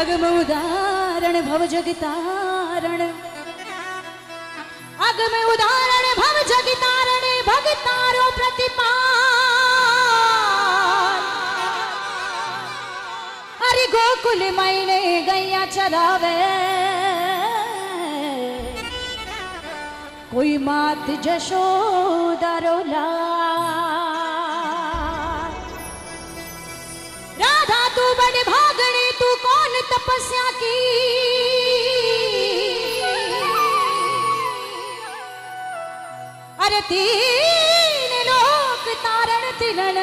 अगम उदाहरण भव जगतारण। अगम उदाहरण भव जगतारण, भगतारो प्रतिपाल। हरि गोकुल मैने गैया चरावे कोई मात जशोदरोला। राधा, तू बन भागणी, तू कौन तपस्या की? अरे तीन लोक तारण तिलन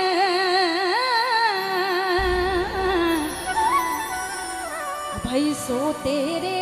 भाई, सो तेरे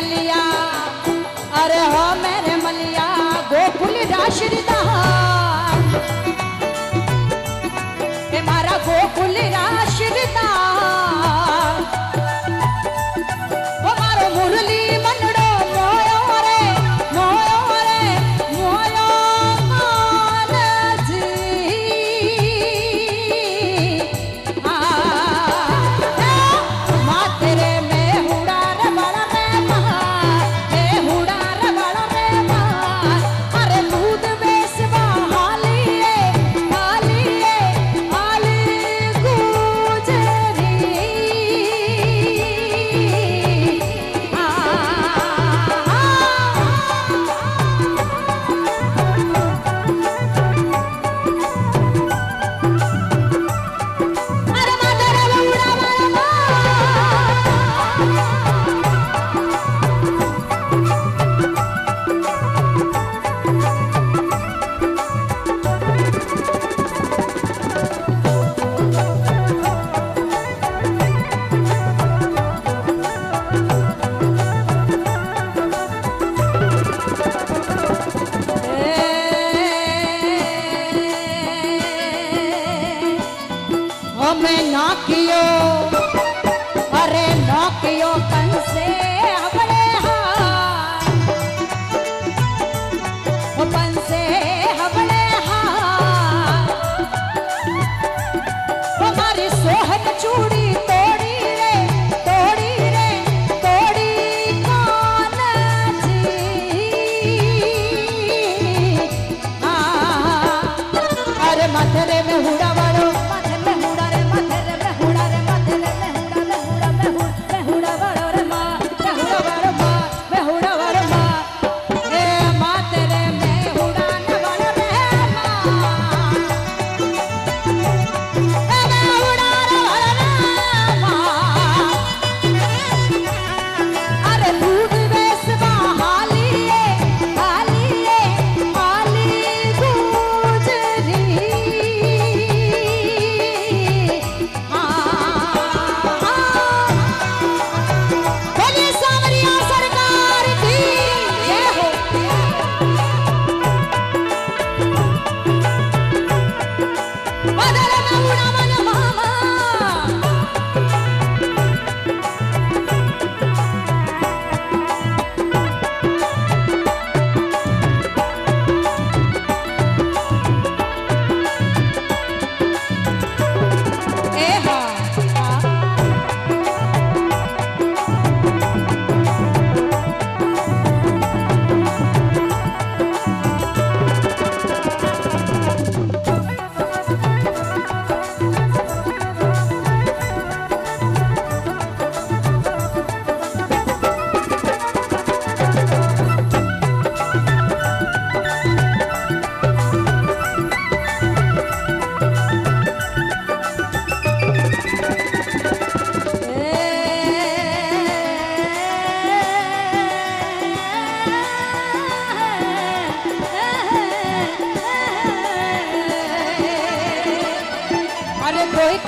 मलिया अरे हो में नौकियो अरे नौकियो कंज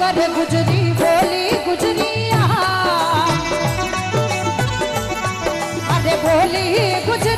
अरे गुजरी बोली गुजरिया अरे बोली गुजरिया